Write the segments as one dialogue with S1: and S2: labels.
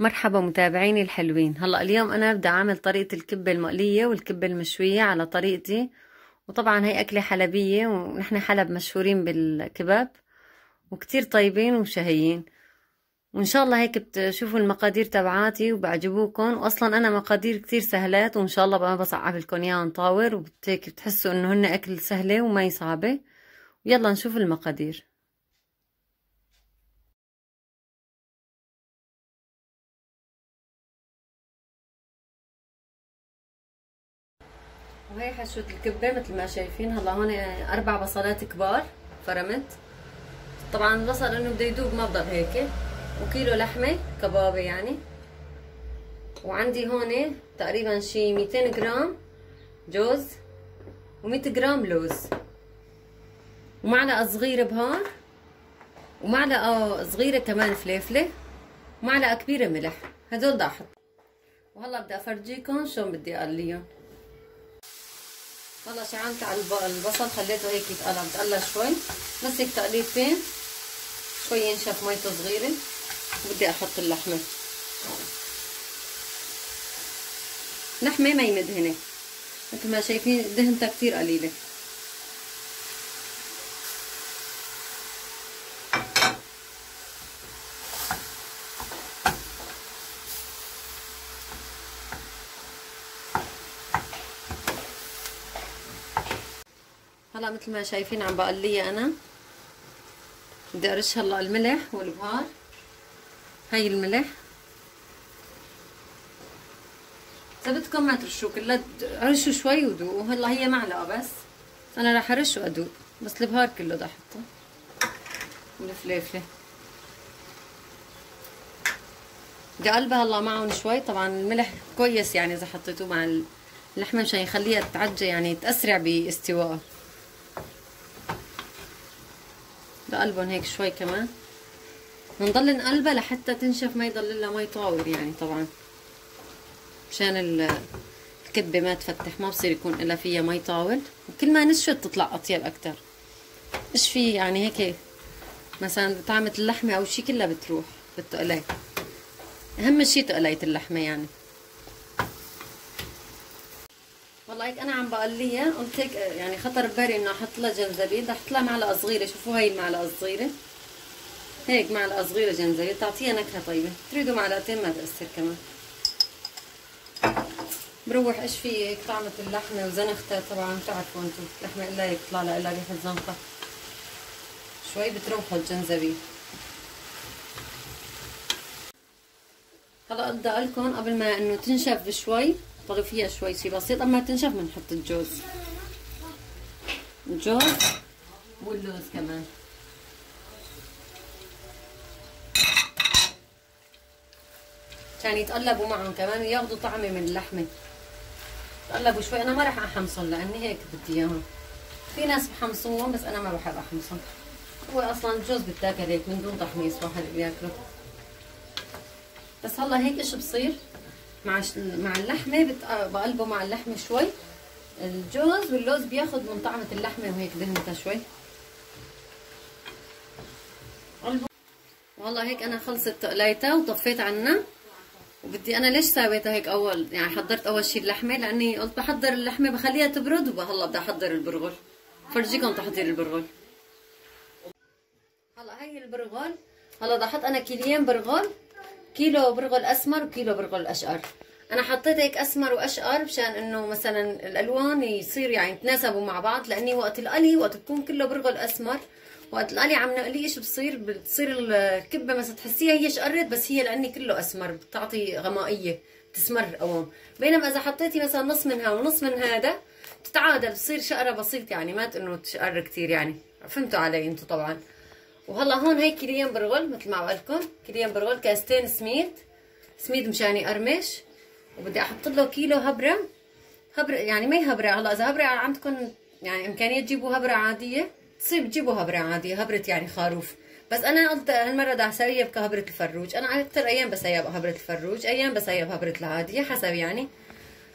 S1: مرحبا متابعيني الحلوين. هلا اليوم أنا بدي أعمل طريقة الكبة المقلية والكبة المشوية على طريقتي. وطبعا هي أكلة حلبية ونحن حلب مشهورين بالكباب وكتير طيبين وشهيين. وإن شاء الله هيك بتشوفوا المقادير تبعاتي وبعجبوكم واصلا أنا مقادير كتير سهلات وإن شاء الله ما بصعب لكم اياها نطاور وهيك بتحسوا إنه هن أكل سهلة وما صعبة. ويلا نشوف المقادير. وهي حشوة الكبة مثل ما شايفين. هلا هون أربع بصلات كبار فرمت. طبعا البصل إنه بده يدوب ما بضل هيك. وكيلو لحمة كبابة يعني. وعندي هون تقريبا شي 200 جرام جوز و100 جرام لوز. ومعلقة صغيرة بهار ومعلقة صغيرة كمان فليفلة ومعلقة كبيرة ملح. هدول أحط. وهلا بدي أفرجيكم شلون بدي أقليهم. هلا شعلت على البصل خليته هيك يتقلى بتقلى شوي. هيك تقليبتين. شوي ينشف ميته صغيرة. بدي أحط اللحمة. لحمة ما يمدهنة مثل ما شايفين دهنتها كتير قليلة. هلا مثل ما شايفين عم بقليها أنا. بدي أرش هلا الملح والبهار. هاي الملح. إذا بدكم ما ترشوا كلها رشوا شوي وذوقوا هلا هي معلقة بس. أنا راح أرش وأدوق بس البهار كله بدي أحطه. والفليفله بدي أقلبها هلا معهم شوي. طبعا الملح كويس يعني إذا حطيتوه مع اللحمة مشان يخليها تعجى يعني تأسرع باستوائها بقلبهم هيك شوي كمان. بنضل نقلبها لحتى تنشف ما يضل لها مي طاور يعني طبعا. مشان الكبة ما تفتح ما بصير يكون لها فيها مي طاول. وكل ما نشفت تطلع اطيب أكتر. إيش في يعني هيك مثلا طعمة اللحمة أو شي كلها بتروح بالتقلية أهم شي تقلية اللحمة يعني. هيك أنا عم بقليها قلت هيك يعني خطر ببالي إنه أحط لها جنزبيل أحط لها معلقه صغيره شوفوا هاي المعلقة الصغيرة. هيك معلقة صغيرة جنزبيل تعطيها نكهة طيبة. تريدوا معلقتين ما بأثر كمان. بروح إيش في هيك طعمة اللحمة وزنختها طبعا بتعرفوا أنتم اللحمه إلا هيك بيطلع لها إلا ريحة زنقة. شوي بتروحوا الجنزبيل. هلا بدي لكم قبل ما إنه تنشف شوي طلوا فيها شوي شي بسيط. أما تنشف بنحط الجوز. الجوز واللوز كمان. عشان يتقلبوا معهم كمان وياخذوا طعمه من اللحمة. تقلبوا شوي. أنا ما راح أحمصهم لأني هيك بدي إياهم. في ناس بحمصوهم بس أنا ما بحب أحمصهم. هو أصلا الجوز بتاكل هيك من دون تحميص واحد بياكله. بس هلا هيك إيش بصير؟ مع مع اللحمة بقلبه مع اللحمة شوي. الجوز واللوز بياخد من طعمة اللحمة وهيك دهنتها شوي. والله هيك أنا خلصت تقليتها وطفيت عنها وبدي أنا ليش سويتها هيك أول؟ يعني حضرت أول شيء اللحمة لأني قلت بحضر اللحمة بخليها تبرد وهلا بدي أحضر البرغل فرجيكم تحضير البرغل هلأ هي البرغل هلأ بدي أحط أنا كيلين برغل كيلو برغل أسمر وكيلو برغل أشقر. أنا حطيت هيك أسمر وأشقر مشان إنه مثلا الألوان يصير يعني يتناسبوا مع بعض لأني وقت القلي وقت تكون كله برغل أسمر. وقت القلي عم نقلي إيش بصير؟ بتصير الكبة مثلا تحسيها هي شقرت بس هي لأني كله أسمر بتعطي غمائية تسمر قوام بينما إذا حطيتي مثلا نص منها ونص من هذا تتعادل بصير شقرة بسيط يعني ما إنه تشقر كثير يعني. فهمتوا علي أنتم طبعا. وهلا هون هي كيلين برغل مثل ما قلتلكم كيلين برغل كاستين سميد. سميد مشان يقرمش وبدي أحط له كيلو هبرة. هبرة يعني ما هبرة هلا إذا هبرة عندكم يعني إمكانية تجيبوا هبرة عادية تصير تجيبوا هبرة عادية هبرة يعني خروف. بس أنا قلت هالمرة بدي اسويها بهبره الفروج. أنا أكثر أيام بسويها بهبره الفروج أيام بسويها بهبره العادية حسب يعني.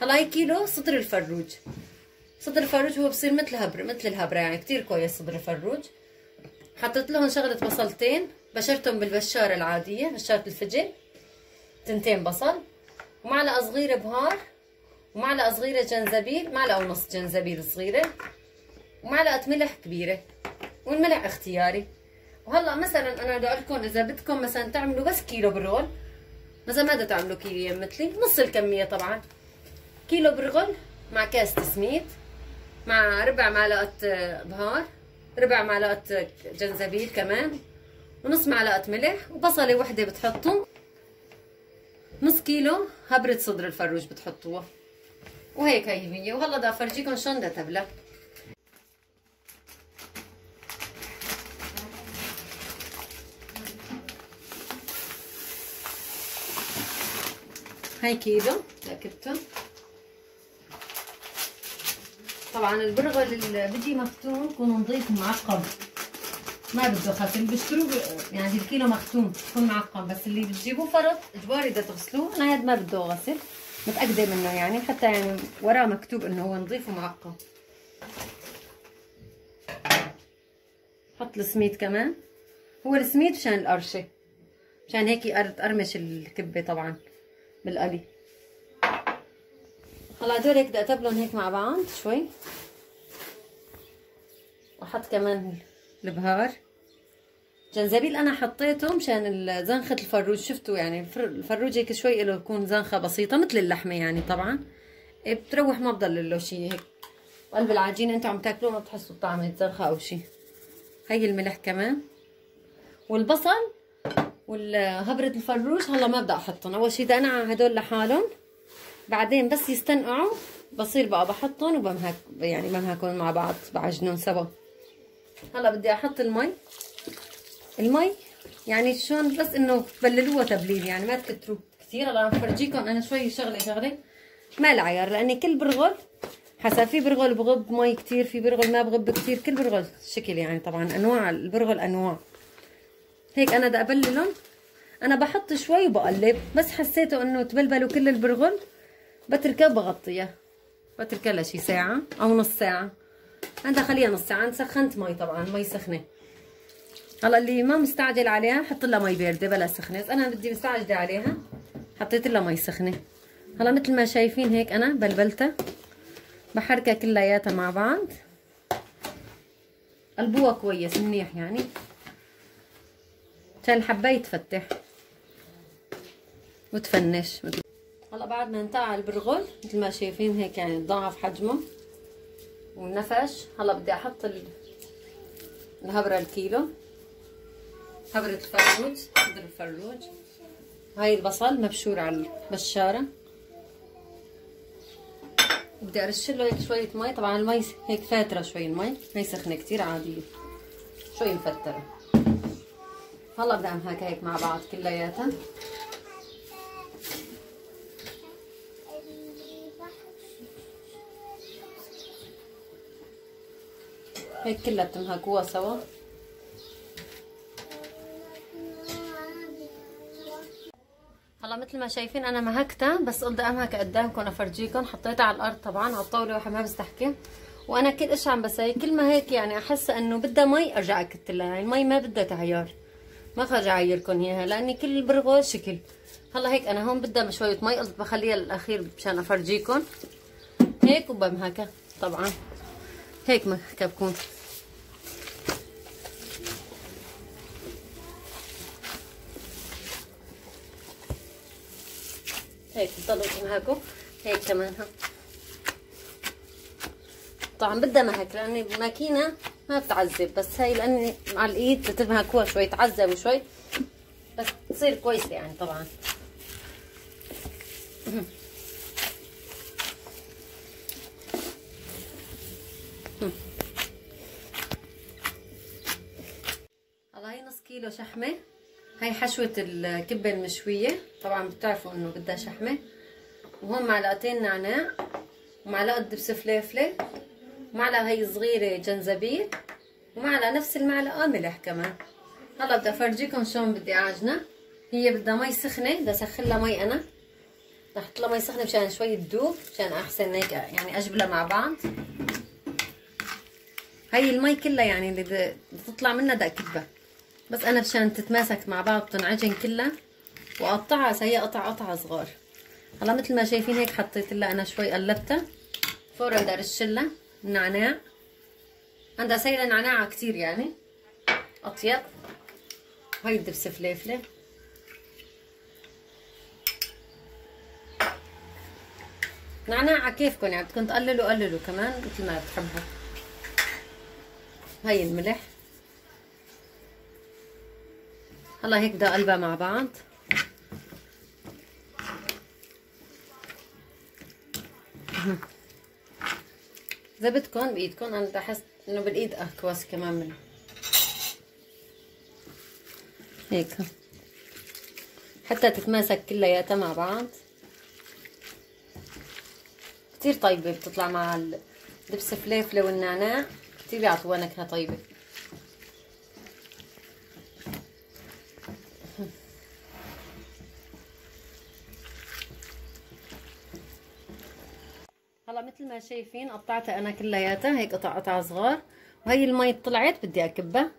S1: هلا هي كيلو صدر الفروج. صدر الفروج هو بصير مثل هبرة مثل الهبرة يعني كثير كويس صدر الفروج. حطيت لهم شغلة بصلتين بشرتهم بالبشارة العادية بشارة الفجل. تنتين بصل ومعلقة صغيرة بهار ومعلقة صغيرة جنزبيل معلقة ونص جنزبيل صغيرة ومعلقة ملح كبيرة والملح اختياري. وهلأ مثلا أنا بدي أقول لكم إذا بدكم مثلا تعملوا بس كيلو برغل مثلا ما بدها تعملوا كيلو مثلي نص الكمية طبعا. كيلو برغل مع كاس تسميد مع ربع معلقة بهار ربع معلقة جنزبيل كمان ونص معلقة ملح وبصلة وحدة بتحطوا نص كيلو هبرة صدر الفروج بتحطوها. وهيك هي هي وهلا بدي أفرجيكم شلون بدها تبلى. هاي كيلو ركبته طبعا البرغل اللي بيجي مختوم يكون نظيف ومعقم ما بده خفيف بيشتروه يعني الكيلو مختوم يكون معقم بس اللي بتجيبوه فرط اجباري بدها تغسلوه أنا هذا ما بده غسل متأكدة منه يعني حتى يعني وراه مكتوب إنه هو نظيف ومعقم حط السميد كمان. هو السميد مشان القرشة مشان هيك تقرمش الكبة طبعا بالقلي. هلا هدول هيك بدي اتبلهم هيك مع بعض شوي. وأحط كمان البهار. جنزبيل أنا حطيته مشان زنخة الفروج شفتوا يعني الفروج هيك شوي له يكون زنخة بسيطة مثل اللحمة يعني طبعا. إيه، بتروح ما بضل له شيء هيك. قلب العجينة أنتوا عم تاكلوه ما بتحسوا بطعم زنخة أو شيء هي الملح كمان. والبصل والهبرة الفروج هلا ما بدي أحطهم. أول شيء بدي انقع هدول لحالهم. بعدين بس يستنقعوا بصير بقى بحطهم وبمهك يعني بمهكهم مع بعض بعجنهم سوا. هلا بدي أحط المي. المي؟ يعني شلون؟ بس إنه تبللوها تبليل يعني ما تكتروا كثير هلا بفرجيكم أنا شوي شغله شغلة. ما العيار لأني كل برغل حسب في برغل بعب مي كثير في برغل ما بعب كثير كل برغل شكل يعني طبعا أنواع البرغل أنواع. هيك أنا بدي أبللهم. أنا بحط شوي وبقلب بس حسيته إنه تبلبلوا كل البرغل. بتركها بغطيها بتركها لشي ساعة أو نص ساعة. أنا خليها نص ساعة. أنا سخنت مي طبعا. مي سخنة. هلا اللي ما مستعجل عليها حط لها مي باردة بلا سخنة. أنا بدي مستعجلة عليها. حطيت لها مي سخنة. هلا مثل ما شايفين هيك أنا بلبلتها. بحركها كلياتها مع بعض. قلبوها كويس منيح يعني. عشان الحباية تفتح وتفنش. بعد ما انتقع البرغل مثل ما شايفين هيك يعني تضاعف حجمه والنفش هلا بدي أحط الهبرة الكيلو. هبرة الفروج هبرة الفروج. هاي البصل مبشور على البشارة. بدي أرش له هيك شوية مي. طبعا المي هيك فاترة شوي المي ما سخنة كتير عادية. شوي مفترة. هلا بدي أعمل هيك مع بعض كلياتها. هيك كلها بتنهكوها سوا. هلا مثل ما شايفين أنا مهكتها بس قلت امهك قدامكم افرجيكم حطيتها على الأرض طبعا على الطاولة واحد ما بستحكي وأنا كل إيش عم بسوي كل ما هيك يعني أحس إنه بدها مي أرجع أكتلها. يعني المي ما بدها تعيار. ما خرج اعيركم اياها لأني كل برغل شكل. هلا هيك أنا هون بدها شوية مي قلت بخليها للاخير مشان افرجيكم هيك وبمهكها طبعا. هيك مهكة بكون. هيك بتضلوا تنهكوا هيك كمان ها طبعا بدها مهك لاني الماكينه ما بتعذب بس هاي لاني مع الايد بتمهكوها شوي تعذب شوي بس تصير كويسه يعني طبعا هلا هي نص كيلو شحمة. هاي حشوة الكبة المشوية. طبعا بتعرفوا إنه بدها شحمة وهون معلقتين نعناع ومعلقة دبس فليفلة ومعلقة هي صغيرة جنزبيل ومعلقة نفس المعلقة ملح كمان. هلا بدي أفرجيكم شلون بدي أعجنها. هي بدها مي سخنة بدي أسخن لها مي أنا. بدي أحط لها مي سخنة مشان شوي تذوب مشان أحسن هيك يعني أجبلها مع بعض. هي المي كلها يعني اللي بدي تطلع منها اكبها بس أنا مشان تتماسك مع بعض تنعجن كلها. وقطعها هي قطع قطع صغار. هلا مثل ما شايفين هيك حطيت لها أنا شوي قلبتها. فورا بدي أرش لها نعناع. عندها سيلة نعناع كتير يعني. أطيب. وهي الدبس فليفله نعناع على كيفكم يعني بدكم تقللوا قللوا كمان مثل ما بتحبوا. هاي الملح. هلا هيك بدي اقلبها مع بعض. إذا بدكم بإيدكم. أنا بحس إنه بالإيد اكوس كمان من هيك. حتى تتماسك كلياتها مع بعض. كتير طيبة بتطلع مع الدبس فليفلة والنعناع. كتير بيعطوها نكهة طيبة. شايفين قطعتها أنا كلياتها هيك قطع قطع صغار. وهي المي طلعت بدي أكبها.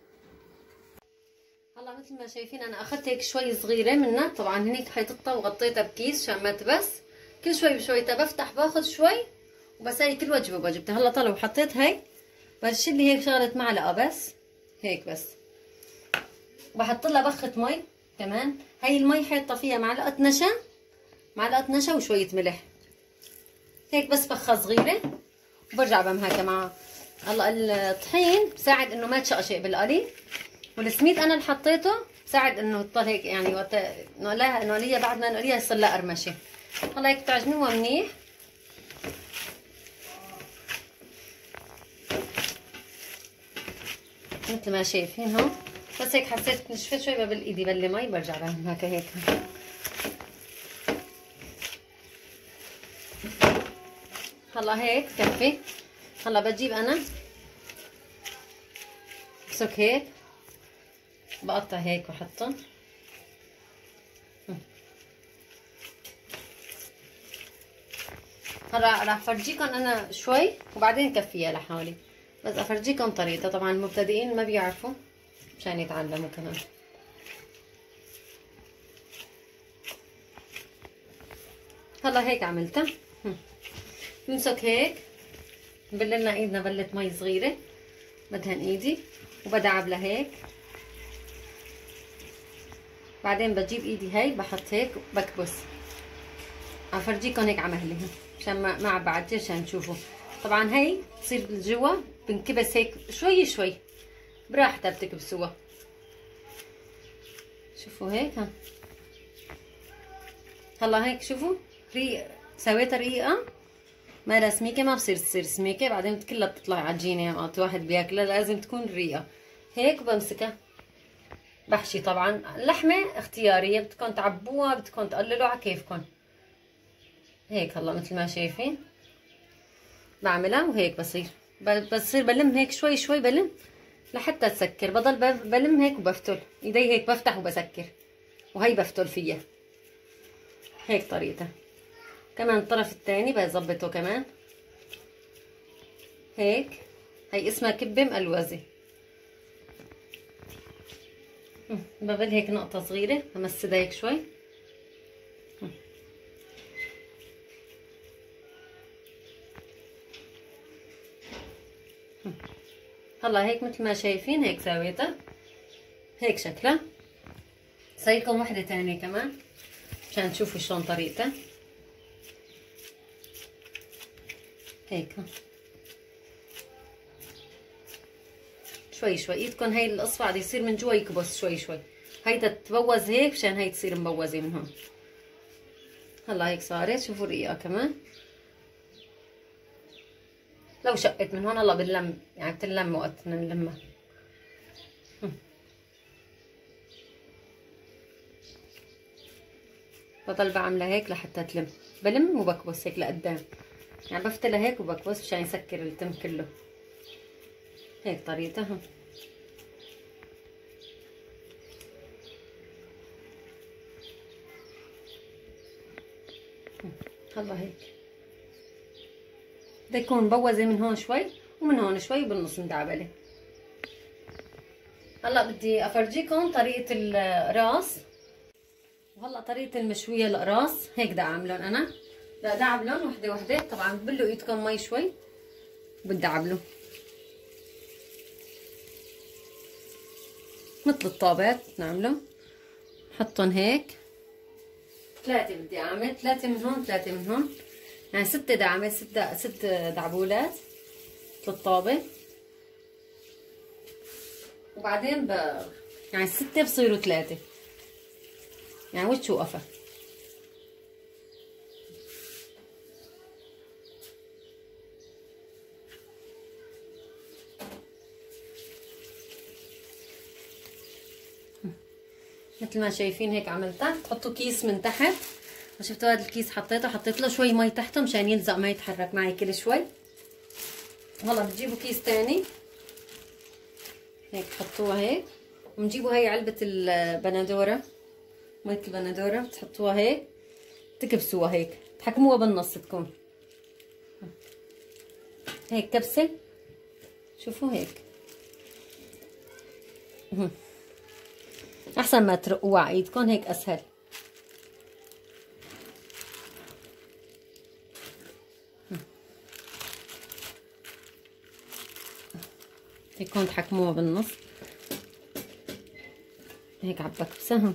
S1: هلا مثل ما شايفين أنا أخذت هيك شوي صغيرة منها. طبعا هنيك حيطتها وغطيتها بكيس عشان ما تبس. كل شوي بشوي بفتح باخذ شوي وبساوي كل وجبة بوجبتها. هلا طلع وحطيت هي. برش لي هيك شغله معلقة بس. هيك بس. بحط لها بخة مي كمان. هي المي حاطة فيها معلقة نشا معلقة نشا وشوية ملح. هيك بس بخة صغيرة. وبرجع بمهكها مع هلا الطحين بساعد إنه ما تشقشق بالقلي. والسميد أنا اللي حطيته بساعد إنه يضل هيك يعني وقت نقليها نقليها بعد ما نقليها يصير لها قرمشة. هلا هيك تعجنوها منيح. مثل ما شايفين هون بس هيك حسيت نشفت شوي بالايدي بلي مي برجع بعمل هكا هيك هلا هيك كفي. هلا بجيب أنا. بسك هيك. بقطع هيك وحطهم. هلا راح فرجيكم أنا شوي وبعدين كفيها لحالي. بس افرجيكم طريقتها. طبعا المبتدئين ما بيعرفوا مشان يتعلموا كمان. هلا هيك عملتها. نمسك هيك نبللنا إيدنا بلة مي صغيرة بدهن إيدي وبدعب لهيك. بعدين بجيب إيدي هاي بحط هيك بكبس. افرجيكم هيك عمهلها عشان ما ما بعد عشان تشوفوا. طبعا هي تصير بالجوا بنكبس هيك شوي شوي براحتها بتكبسوها. شوفوا هيك ها. هلا هيك شوفوا ريق سويتها رقيقة. ما سميكة ما بصير تصير سميكة بعدين كلها بتطلع عجينة وقت واحد بياكلها لازم تكون رقيقة هيك بمسكها. بحشي طبعا. اللحمة اختيارية بدكم تعبوها بدكم تقللوا على كيفكم هيك هلا مثل ما شايفين. بعملها وهيك بصير. بصير بلم هيك شوي شوي بلم لحتى تسكر. بضل بلم هيك وبفتل. إيدي هيك بفتح وبسكر. وهي بفتل فيها هيك طريقتها. كمان الطرف الثاني بظبطه كمان. هيك. هي اسمها كبه مقلوزه ببل هيك نقطة صغيرة. بمسدها هيك شوي. هلا هيك مثل ما شايفين هيك سويتها هيك شكلها. سويلكم وحدة تانية كمان. عشان تشوفوا شلون طريقتها. هيك. شوي شوي ايدكم هي الاصبع بده يصير من جوا يكبس شوي شوي. هيدا تبوز هيك مشان هي تصير مبوزة من هون هلا هيك صارت شوفوا الرقيقة كمان. لو شقت من هون هلا بنلم يعني بتنلم وقت نلمها بضل بعملها هيك لحتى تلم. بلم وبكبس هيك لقدام. يعني بفتلها هيك وبكبس مشان يسكر التم كله. هيك طريقتها هلا هيك. بده يكون مبوزه من هون شوي ومن هون شوي بالنص مدعبلة. هلا بدي أفرجيكم طريقة الراس. وهلا طريقة المشوية القراص هيك بدي أعملهم أنا. بدي ادعبلهم وحدة وحدة. طبعا بلوا ايدكم مي شوي. اعمله مثل الطابات نعمله. حطهم هيك. ثلاثة بدي أعمل. ثلاثة من هون ثلاثة من هون. يعني ستة دعمة ست ست دعبولات. مثل الطابة. وبعدين ب يعني ستة بصيروا ثلاثة. يعني وش وقفة مثل ما شايفين هيك عملتها. تحطوا كيس من تحت. شفتوا هذا الكيس؟ حطيته حطيت له شوي مي تحته مشان يلزق ما يتحرك معي كل شوي. هلا بتجيبوا كيس تاني. هيك حطوها هيك. ونجيبوا هاي علبة البندورة. مية البندورة بتحطوها هيك. تكبسوها هيك. تحكموها بالنص تكون. هيك كبسة. شوفوا هيك. أحسن ما ترقوها على ايدكم هيك أسهل. هيكون تحكموها بالنص. هيك عبكبسها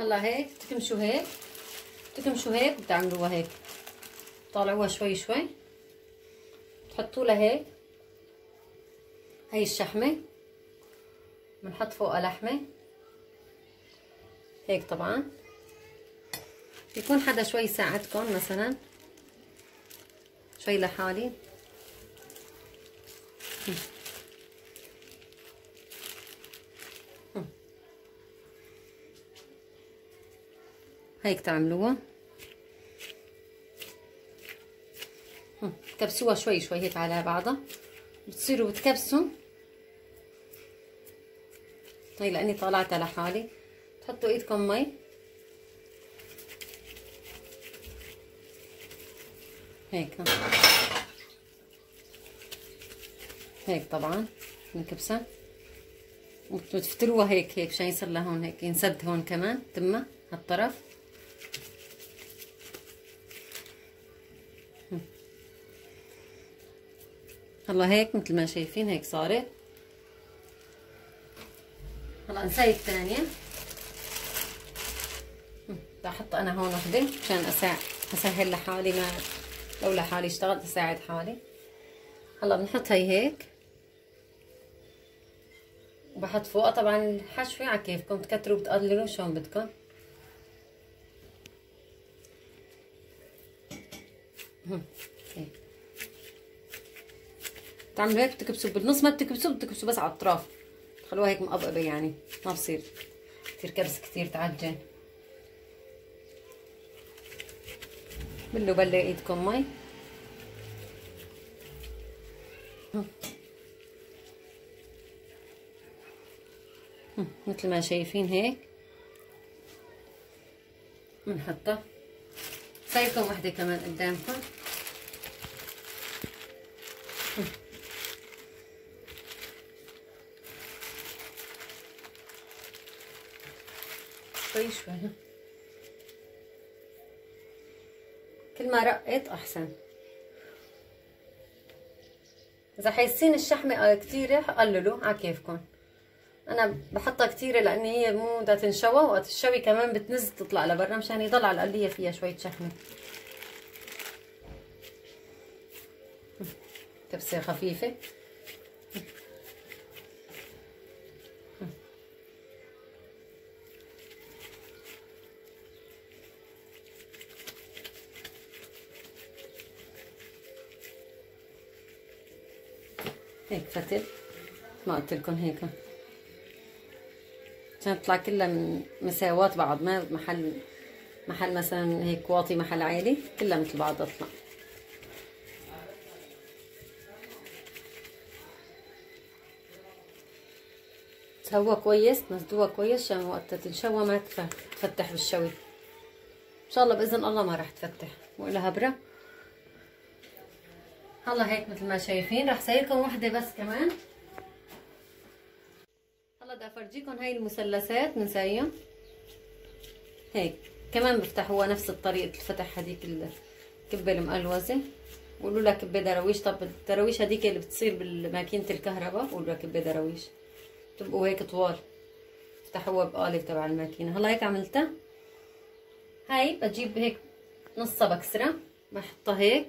S1: هلا هيك تكمشوا هيك. تكمشوا هيك بتعملوها هيك. طالعوها شوي شوي. تحطوا لها هيك هي الشحمة. بنحط فوقها لحمة. هيك طبعا. يكون حدا شوي يساعدكم مثلا. شوي لحالي. هيك تعملوها. تكبسوها شوي شوي هيك على بعضها بتصيروا بتكبسوا هي لأني طلعتها لحالي. تحطوا إيدكم مي. هيك هيك طبعا نكبسها. وتفتروها هيك هيك مشان يصير لها هون هيك ينسد هون كمان تمه هالطرف. هلا هيك مثل ما شايفين هيك صارت. هلا نسوي الثانية. بدي أحط أنا هون وحدة مشان اساعد أسهل لحالي ما لو لحالي اشتغلت أساعد حالي. هلا بنحط هي هيك. وبحط فوقها طبعا الحشوة على كيفكم تكتروا بتقللوا شلون بدكم هيك تعملوا هيك بتكبسوا بالنص ما بتكبسوا بتكبسوا بس على الأطراف. تخلوها هيك مقبقبة يعني ما بصير كثير كبس كثير تعجن. بلوا بلوا إيدكم مي. مثل ما شايفين هيك. بنحطها. سايبكم وحدة كمان قدامكم. شوي شوي كل ما رقت أحسن. إذا حيسين الشحمة كتيرة قللوا. على كيفكم؟ أنا بحطها كتيرة لأني هي مو بدها تنشوى وقت الشوي كمان بتنزل تطلع لبرا مشان يضل على القلية فيها شوية شحمة. كبسة خفيفة. هيك فتل ما قلت لكم هيك. عشان تطلع كلها من مساوات بعض. ما محل محل مثلا هيك واطي محل عالي كلها مثل بعض تطلع تسوى كويس تنزلوها كويس عشان وقت تنشوى ما تفتح بالشوي. إن شاء الله بإذن الله ما راح تفتح. وإلها هبره هلا هيك مثل ما شايفين. رح سايلكم وحدة بس كمان. هلا بدي أفرجيكم هاي المثلثات بنساويهم هيك كمان بفتحوها نفس الطريقة الفتح هذيك الكبة المقلوزة. قولوا لها كبة دراويش. طب الدراويش هذيك اللي بتصير بالماكينة الكهرباء. قولوا لها كبة دراويش. تبقوا هيك طوال. افتحوها بقالب تبع الماكينة. هلا هيك عملتها. هاي بجيب هيك نصها بكسرها بحطها هيك.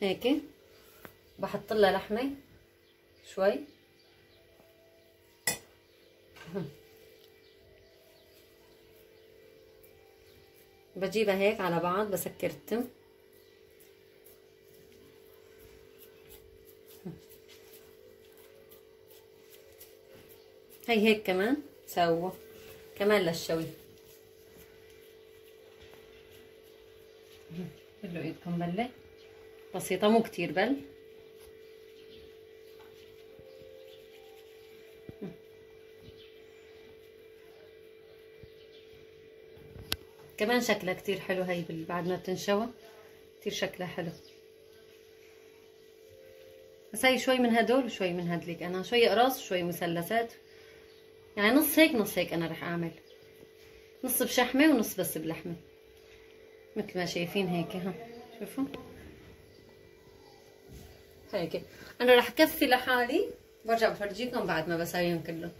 S1: هيك. بحط لها لحمة شوي. بجيبها هيك على بعض بسكر التم. هي هيك كمان سوا كمان للشوي. بلوا إيدكم بلة بسيطة مو كتير بل. كمان شكلها كتير حلو هي بعد ما بتنشوى كتير شكلها حلو. بس هي شوي من هدول وشوي من هدليك. أنا شوي قراص وشوي مثلثات. يعني نص هيك نص هيك أنا رح أعمل. نص بشحمة ونص بس بلحمة. مثل ما شايفين هيك ها. شوفوا. هيك. أنا رح كفي لحالي برجع بفرجيكم بعد ما بساويهم كلهم.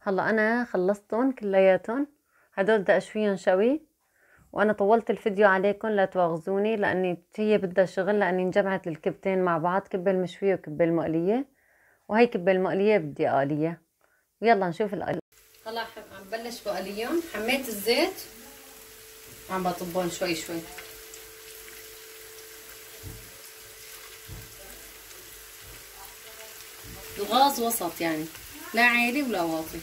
S1: هلا أنا خلصتهم كلياتهم. هدول بدي أشويهم شوي وأنا طولت الفيديو عليكم لا تواخذوني لأني هي بدها شغل لأني انجمعت الكبتين مع بعض كبة المشوية وكبة المقلية. وهي كبة المقلية بدي قاليه ويلا نشوف القلي. هلا عم بلش بقليهم. حميت الزيت. وعم بطبهم شوي شوي. الغاز وسط يعني. لا عالي ولا واطي.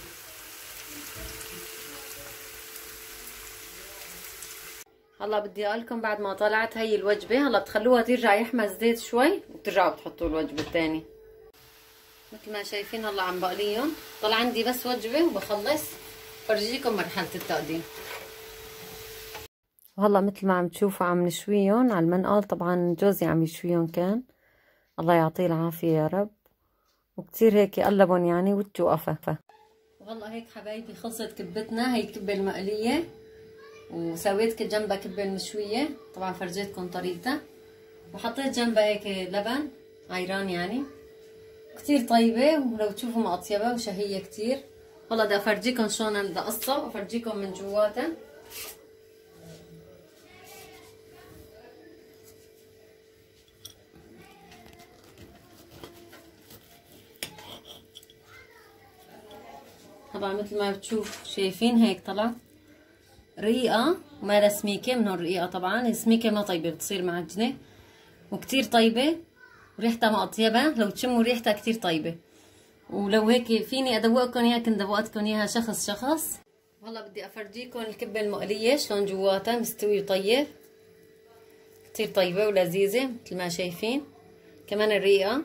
S1: هلا بدي اقولكم بعد ما طلعت هي الوجبة هلا بتخلوها ترجع يحمى الزيت شوي وبترجعوا بتحطوا الوجبة الثانية مثل ما شايفين هلا عم بقليهم. طلع عندي بس وجبة وبخلص. فرجيكم مرحلة التقديم. وهلا مثل ما عم تشوفوا عم نشويهم على المنقال طبعا جوزي عم يشويهم كان. الله يعطيه العافية يا رب. وكتير هيك قلبهم يعني وجه وقفه وهلا هيك حبايبي خلصت كبتنا هي الكبه المقلية وسويت جنبها كبة المشوية. طبعا فرجيتكم طريقتها. وحطيت جنبها هيك لبن عيران يعني. كتير طيبة ولو تشوفوا مقطيبة وشهية كتير. هلا بدي أفرجيكم شلون بدي أقصها وأفرجيكم من جواتها. طبعا مثل ما بتشوف شايفين هيك طلع. رقيقة وما سميكة من الرقيقة طبعا. السميكة ما طيبة بتصير معجنة وكتير طيبة وريحتها مقطيبة لو تشموا ريحتها كتير طيبة. ولو هيك فيني ادوقكم إياها كنت دوقتكم إياها شخص شخص. هلا بدي افرجيكم الكبة المقلية شلون جواتها مستوي وطيب. كتير طيبة ولذيذة مثل ما شايفين. كمان الرقيقة.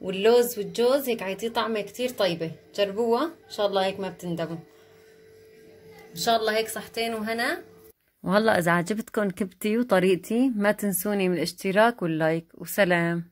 S1: واللوز والجوز هيك عيطيه طعمة كتير طيبة. جربوها؟ إن شاء الله هيك ما بتندموا. إن شاء الله هيك صحتين وهنا. وهلا إذا عجبتكم كبتي وطريقتي ما تنسوني من الاشتراك واللايك وسلام.